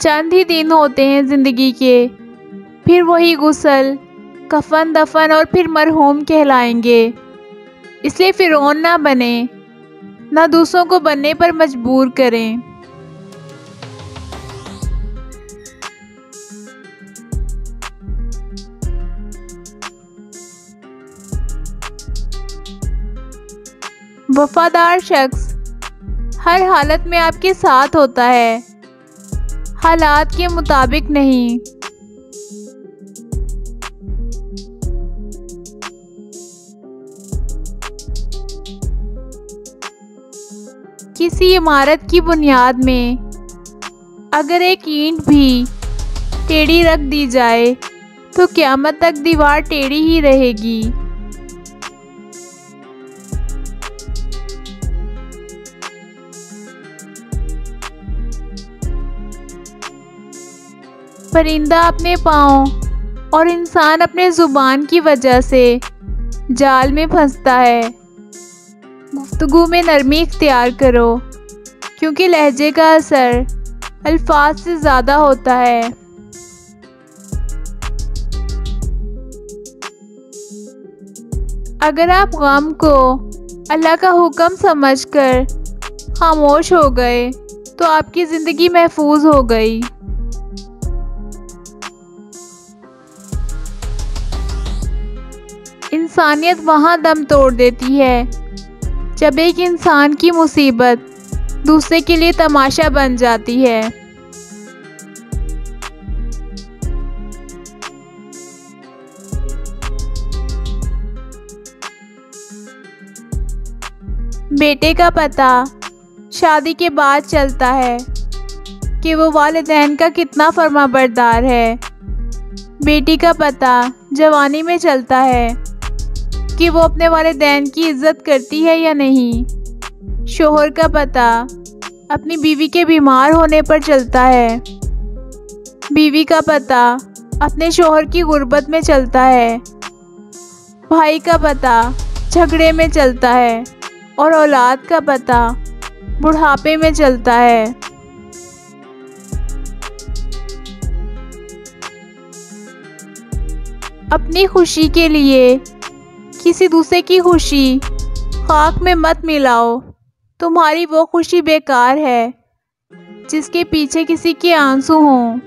चंद ही दिन होते हैं ज़िंदगी के। फिर वही गुसल, कफन दफन और फिर मरहूम कहलाएँगे। इसलिए फिर ओन ना बने, ना दूसरों को बनने पर मजबूर करें। वफादार शख्स, हर हालत में आपके साथ होता है। हालात के मुताबिक नहीं। किसी इमारत की बुनियाद में अगर एक ईंट भी टेढ़ी रख दी जाए तो क़यामत तक दीवार टेढ़ी ही रहेगी। परिंदा अपने पाँव और इंसान अपने ज़ुबान की वजह से जाल में फंसता है। गुफ्तगु में नरमी इख्तियार करो, क्योंकि लहजे का असर अल्फाज से ज़्यादा होता है। अगर आप गम को अल्लाह का हुक्म समझकर खामोश हो गए तो आपकी ज़िंदगी महफूज हो गई। इंसानियत वहाँ दम तोड़ देती है। जब एक इंसान की मुसीबत दूसरे के लिए तमाशा बन जाती है। बेटे का पता शादी के बाद चलता है कि वो वालदेन का कितना फर्मा बरदार है। बेटी का पता जवानी में चलता है। कि वो अपने वालदेन की इज़्ज़त करती है या नहीं। शोहर का पता अपनी बीवी के बीमार होने पर चलता है। बीवी का पता अपने शोहर की गुर्बत में चलता है। भाई का पता झगड़े में चलता है और औलाद का पता बुढ़ापे में चलता है। अपनी खुशी के लिए किसी दूसरे की खुशी खाक में मत मिलाओ। तुम्हारी वो खुशी बेकार है, जिसके पीछे किसी के आँसू हों।